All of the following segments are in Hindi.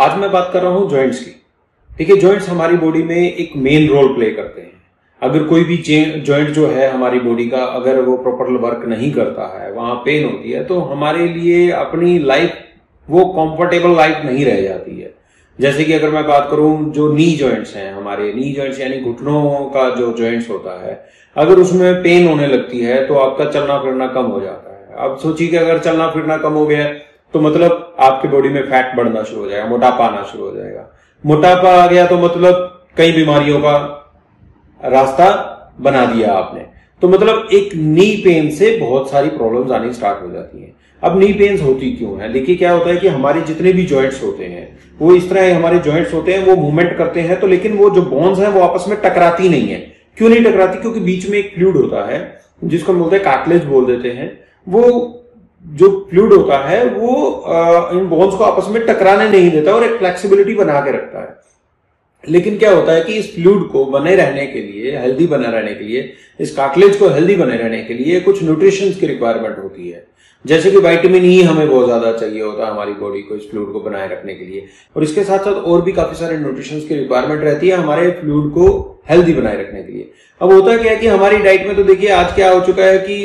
आज मैं बात कर रहा हूँ जॉइंट्स की। देखिए जॉइंट्स हमारी बॉडी में एक मेन रोल प्ले करते हैं। अगर कोई भी जॉइंट जो है हमारी बॉडी का, अगर वो प्रॉपर वर्क नहीं करता है, वहाँ पेन होती है तो हमारे लिए अपनी लाइफ वो कंफर्टेबल लाइफ नहीं रह जाती है। जैसे कि अगर मैं बात करूँ, जो नी जॉइंट्स हैं हमारे नी जॉइंट्स यानी घुटनों का जो जॉइंट्स होता है, अगर उसमें पेन होने लगती है तो आपका चलना फिरना कम हो जाता है। अब सोचिए कि अगर चलना फिरना कम हो गया तो मतलब आपकी बॉडी में फैट बढ़ना शुरू हो जाएगा, मोटापा आना शुरू हो जाएगा। मोटापा आ गया तो मतलब कई बीमारियों का रास्ता बना दिया आपने। तो मतलब एक नी पेन से बहुत सारी प्रॉब्लम्स आनी स्टार्ट हो जाती हैं। अब नी पेन्स होती क्यों है? देखिए क्या होता है कि हमारे जितने भी जॉइंट्स होते हैं, वो इस तरह हमारे जॉइंट्स होते हैं, वो मूवमेंट करते हैं तो लेकिन वो जो बोन्स हैं, वो आपस में टकराती नहीं है। क्यों नहीं टकराती? क्योंकि बीच में एक फ्लूड होता है, जिसको हम बोलते हैं कार्टिलेज बोल देते हैं। वो जो फ्लूड होता है, वो इन बोन्स को आपस में टकराने नहीं देता और एक फ्लेक्सिबिलिटी बना के रखता है। लेकिन क्या होता है कि इस फ्लूड को बने रहने के लिए, हेल्दी बने रहने के लिए, इस कार्टिलेज को हेल्दी बने रहने के लिए कुछ न्यूट्रिशन की रिक्वायरमेंट होती है। जैसे कि वाइटामिन ई e हमें बहुत ज़्यादा चाहिए होता है हमारी बॉडी को इस फ्लूड को बनाए रखने के लिए। और इसके साथ साथ और भी काफ़ी सारे न्यूट्रिशन की रिक्वायरमेंट रहती है हमारे फ्लूड को हेल्दी बनाए रखने के लिए। अब होता क्या है कि हमारी डाइट में तो देखिए आज क्या हो चुका है कि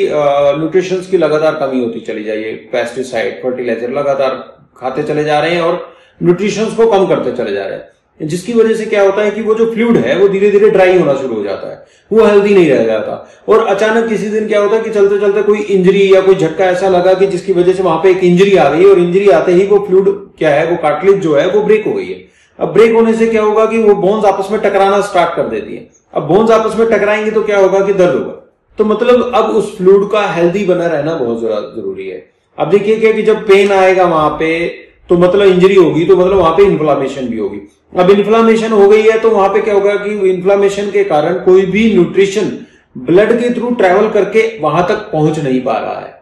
न्यूट्रिशन की लगातार कमी होती चली जाइए पेस्टिसाइड फर्टिलाइज़र लगातार खाते चले जा रहे हैं और न्यूट्रिशन को कम करते चले जा रहे हैं। जिसकी वजह से क्या होता है कि वो जो फ्लूड है, वो धीरे धीरे ड्राई होना शुरू हो जाता है। वो हेल्दी नहीं रह जाता। और अचानक किसी दिन क्या होता है कि चलते चलते कोई इंजरी या कोई झटका ऐसा लगा कि जिसकी वजह से वहाँ पे एक इंजरी आ गई और इंजरी आते ही वो फ्लूड क्या है, वो कार्टिलेज जो है, वो ब्रेक हो गई है। अब ब्रेक होने से क्या होगा कि वो बोन्स आपस में टकराना स्टार्ट कर देती है। अब बोन्स आपस में टकराएँगे तो क्या होगा कि दर्द होगा। तो मतलब अब उस फ्लूड का हेल्दी बना रहना बहुत ज़रूरी है। अब देखिए क्या कि जब पेन आएगा वहाँ पे तो मतलब इंजरी होगी तो मतलब वहाँ पे इन्फ्लामेशन भी होगी। अब इन्फ्लामेशन हो गई है तो वहाँ पे क्या होगा कि इन्फ्लामेशन के कारण कोई भी न्यूट्रिशन ब्लड के थ्रू ट्रेवल करके वहाँ तक पहुँच नहीं पा रहा है।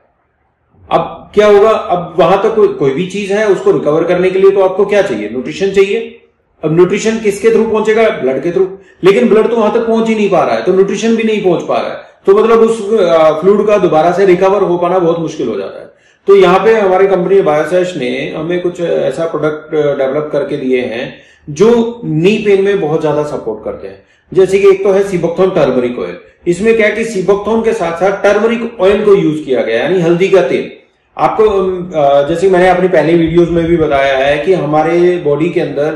अब क्या होगा अब वहाँ तक को, कोई भी चीज़ है उसको रिकवर करने के लिए तो आपको क्या चाहिए? न्यूट्रिशन चाहिए। अब न्यूट्रिशन किसके थ्रू पहुंचेगा? ब्लड के थ्रू लेकिन ब्लड तो वहाँ तक पहुँच ही नहीं पा रहा है तो न्यूट्रिशन भी नहीं पहुँच पा रहा है। तो मतलब उस फ्लूड का दोबारा से रिकवर हो पाना बहुत मुश्किल हो जाता है। तो यहाँ पे हमारी कंपनी बायोसेश ने हमें कुछ ऐसा प्रोडक्ट डेवलप करके दिए हैं, जो नी पेन में बहुत ज़्यादा सपोर्ट करते हैं। जैसे कि एक तो है सीबोक्थोन टर्मरिक ऑयल इसमें क्या है कि सीबोक्थोन के साथ साथ टर्मरिक ऑयल को यूज़ किया गया, यानी हल्दी का तेल। आपको जैसे मैंने अपनी पहले वीडियोस में भी बताया है कि हमारे बॉडी के अंदर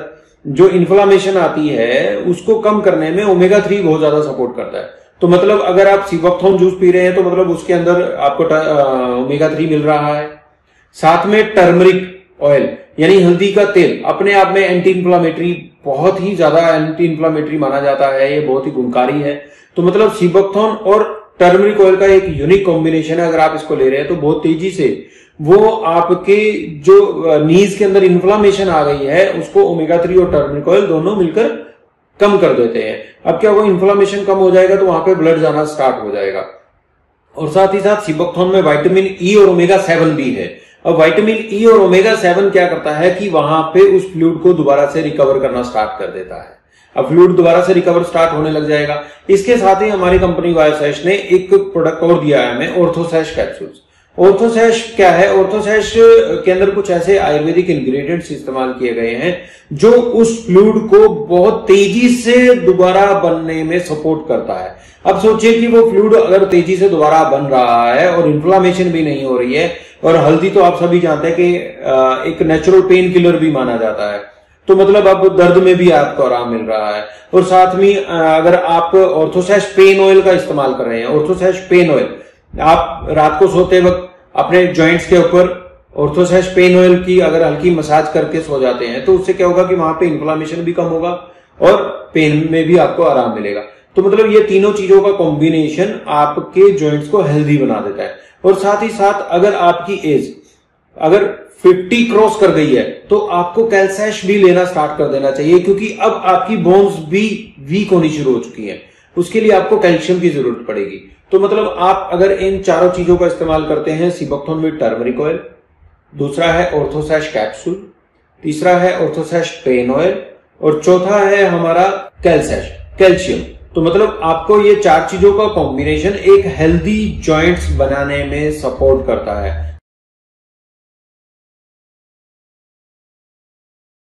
जो इन्फ्लामेशन आती है, उसको कम करने में ओमेगा थ्री बहुत ज़्यादा सपोर्ट करता है। तो मतलब अगर आप सीबोक्थोन जूस पी रहे हैं तो मतलब उसके अंदर आपको ओमेगा थ्री मिल रहा है। साथ में टर्मरिक ऑयल यानी हल्दी का तेल, अपने आप में एंटी इंफ्लामेटरी बहुत ही ज़्यादा एंटी इंफ्लामेटरी माना जाता है, ये बहुत ही गुणकारी है। तो मतलब सीबकथोन और टर्मरिक ऑयल का एक यूनिक कॉम्बिनेशन है, अगर आप इसको ले रहे हैं तो बहुत तेज़ी से वो आपके जो नीज के अंदर इन्फ्लामेशन आ गई है, उसको ओमेगा थ्री और टर्मरिक ऑयल दोनों मिलकर कम कर देते हैं। अब क्या वो इन्फ्लामेशन कम हो जाएगा तो वहाँ पे ब्लड जाना स्टार्ट हो जाएगा। और साथ ही साथ सीबकथोन में वाइटामिन ई और ओमेगा सेवन भी है। अब वाइटामिन ई और ओमेगा सेवन क्या करता है कि वहाँ पे उस फ्लूड को दोबारा से रिकवर करना स्टार्ट कर देता है। अब फ्लूड दोबारा से रिकवर स्टार्ट होने लग जाएगा। इसके साथ ही हमारी कंपनी वायोसैश ने एक प्रोडक्ट और दिया है हमें ऑर्थोसैश कैप्सूल्स ऑर्थोसैश क्या है? ऑर्थोसैश के अंदर कुछ ऐसे आयुर्वेदिक इंग्रेडिएंट्स इस्तेमाल किए गए हैं, जो उस फ्लूड को बहुत तेज़ी से दोबारा बनने में सपोर्ट करता है। अब सोचिए कि वो फ्लूड अगर तेज़ी से दोबारा बन रहा है और इन्फ्लामेशन भी नहीं हो रही है, और हल्दी तो आप सभी जानते हैं कि एक नेचुरल पेन किलर भी माना जाता है। तो मतलब अब दर्द में भी आपको आराम मिल रहा है। और साथ में अगर आप ऑर्थोसैश पेन ऑयल का इस्तेमाल कर रहे हैं ऑर्थोसैश पेन ऑयल आप रात को सोते वक्त अपने जॉइंट्स के ऊपर ऑर्थोसैश पेन ऑयल की अगर हल्की मसाज करके सो जाते हैं तो उससे क्या होगा कि वहाँ पे इन्फ्लामेशन भी कम होगा और पेन में भी आपको आराम मिलेगा। तो मतलब ये तीनों चीज़ों का कॉम्बिनेशन आपके जॉइंट्स को हेल्दी बना देता है। और साथ ही साथ अगर आपकी एज अगर 50 क्रॉस कर गई है तो आपको कैल्सैश भी लेना स्टार्ट कर देना चाहिए, क्योंकि अब आपकी बोन्स भी वीक होनी शुरू हो चुकी हैं। उसके लिए आपको कैल्शियम की ज़रूरत पड़ेगी। तो मतलब आप अगर इन चारों चीज़ों का इस्तेमाल करते हैं सीबोक्थोन में टर्मरिक ऑयल दूसरा है ऑर्थोसैश कैप्सूल तीसरा है ऑर्थोसैश पेन ऑयल और चौथा है हमारा कैल्सैश कैल्शियम तो मतलब आपको ये चार चीज़ों का कॉम्बिनेशन एक हेल्दी जॉइंट्स बनाने में सपोर्ट करता है।